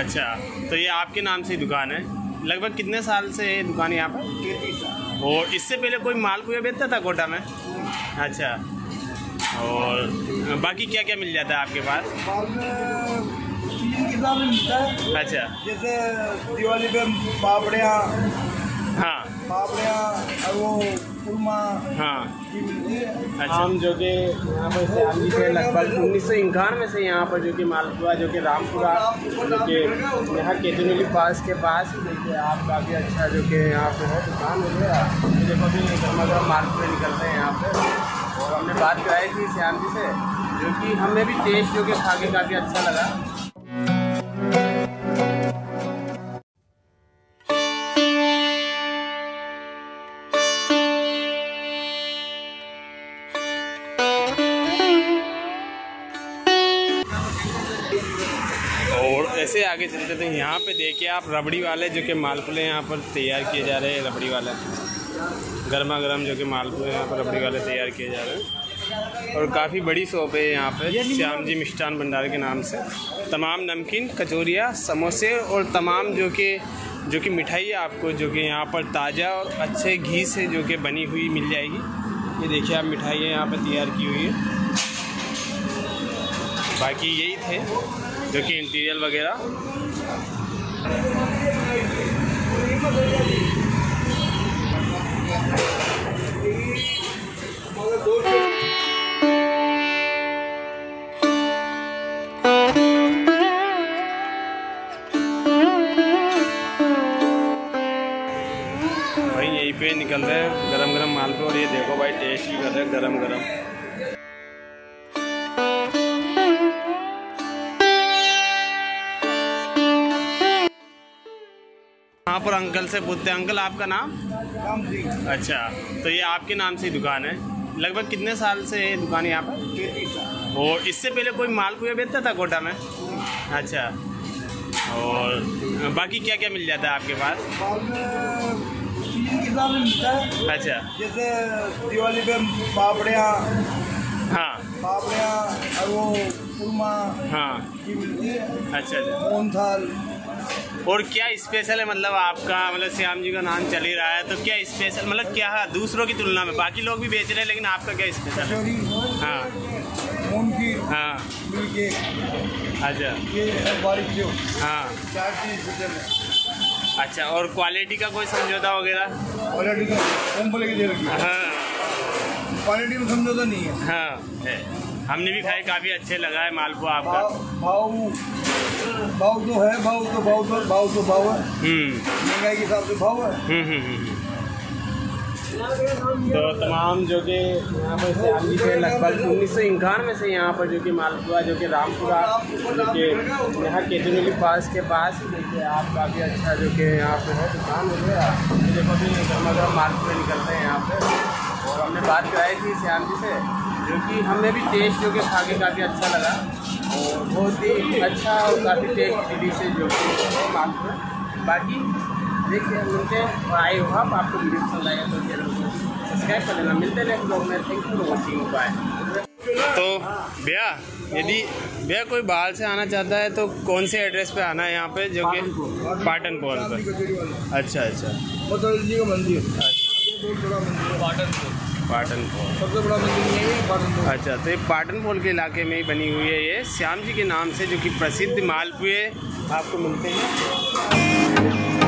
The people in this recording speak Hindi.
अच्छा तो ये आपके नाम से ही दुकान है। लगभग कितने साल से ये दुकान यहाँ पर? और इससे पहले कोई माल पूरा बेचता था कोटा में? अच्छा और बाकी क्या क्या मिल जाता है आपके पास? है। अच्छा। जैसे दिवाली पे पापड़ियाँ हाँ। अच्छा। हम जो कि यहाँ पर से लगभग उन्नीस सौ इक्यानवे से यहाँ पर जो कि मालपुआ जो कि रामपुरा जो कि यहाँ केतुनली पास के पास। देखिए आप काफ़ी अच्छा जो कि यहाँ पे है दुकान वगैरह। देखो भी गर्मा गर्म मालपुए निकलते हैं यहाँ पे। और हमने बात कराई थी श्याम जी से जो कि हमें भी टेस्ट जो कि खा के काफ़ी अच्छा लगा। ऐसे आगे चलते थे यहाँ पे देखिए आप रबड़ी वाले जो कि मालपुए यहाँ पर तैयार किए जा रहे हैं, रबड़ी वाले। गर्मा गर्म जो कि मालपुए यहाँ पर रबड़ी वाले तैयार किए जा रहे हैं। और काफ़ी बड़ी शॉप है यहाँ पे, श्याम जी मिष्ठान भंडार के नाम से। तमाम नमकीन, कचौरियाँ, समोसे और तमाम जो कि जो कि मिठाई आपको जो कि यहाँ पर ताज़ा और अच्छे घी से जो कि बनी हुई मिल जाएगी। ये देखिए आप मिठाइयाँ यहाँ पर तैयार की हुई है। बाकी यही थे। जो कि इंटीरियर वगैरह। भाई यहीं पे निकल रहे हैं गरम गरम माल पे और ये देखो भाई टेस्ट भी कर रहे हैं गरम गरम पर अंकल से पूछते हैं। अंकल आपका नाम? अच्छा तो ये आपके नाम से ही दुकान है। लगभग कितने साल से ये दुकान यहाँ पर? और इससे पहले कोई माल मालपुआ बेचता था कोटा में? अच्छा और बाकी क्या क्या मिल जाता है आपके पास? है अच्छा। जैसे दिवाली पे पापड़ियाँ हाँ। पापड़ियाँ और वो कुरमा हाँ। की मिलती है। अच्छा अच्छा। मोहन थाल और क्या स्पेशल है? मतलब आपका मतलब श्याम जी का नाम चल ही रहा है तो क्या स्पेशल मतलब क्या है दूसरों की तुलना में? बाकी लोग भी बेच रहे हैं लेकिन आपका क्या स्पेशल है? हाँ। हाँ। अच्छा। हाँ। अच्छा और क्वालिटी का कोई समझौता वगैरह? क्वालिटी का है हाँ। क्वालिटी में समझौता नहीं है। हाँ है। हमने भी खाए काफ़ी अच्छे लगा है मालपुआ आपका। भाव भाव तो है भाव तो भाव तो भाव तो भाव है। हम्म। महँगाई के हिसाब से भाव है। हम्म हम्म, तो तमाम जो कि यहाँ पर श्याम जी से लगभग उन्नीस सौ इक्यानवे से यहाँ पर जो कि मालपुआ जो कि रामपुरा जो कि यहाँ केतुनली पास के पास देखिए आप काफ़ी अच्छा जो कि यहाँ पे है दुकान वगैरह ये देखो भी गर्मा गर्म मालपुए निकलते हैं यहाँ पे। और हमने बात कराई थी श्याम जी से जो कि हमें भी टेस्ट जो कि खा के काफ़ी अच्छा लगा। और बहुत ही अच्छा और काफ़ी टेस्ट डिशेज जो कि है बाकी देखिए मिलते हैं। और आए हो आप आपको वीडियो पसंद आएगा तो चैनल को सब्सक्राइब कर लेना। मिलते हैं ब्लॉग में। Thank you for watching bye तो भैया यदि भैया कोई बाहर से आना चाहता है तो कौन से एड्रेस पे आना है यहाँ पे जो कि पाटन पोल पर? अच्छा अच्छा। जी का मंदिर। ये पाटनपुर पाटन फॉल सबसे बड़ा मंदिर यही है पाटनपुर अच्छा तो ये पाटन फॉल के इलाके में ही बनी हुई है ये। श्याम जी के नाम से जो कि प्रसिद्ध मालपुए आपको मिलते हैं।